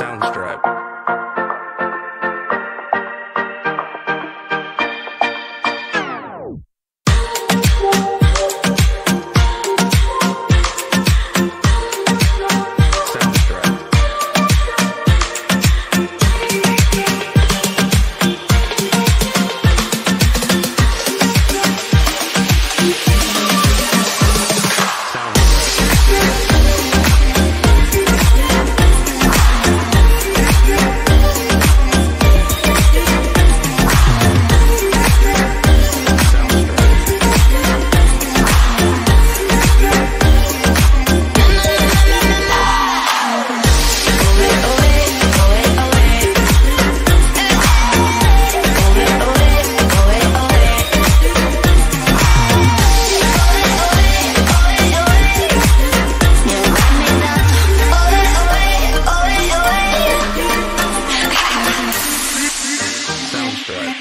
soundstripe. right.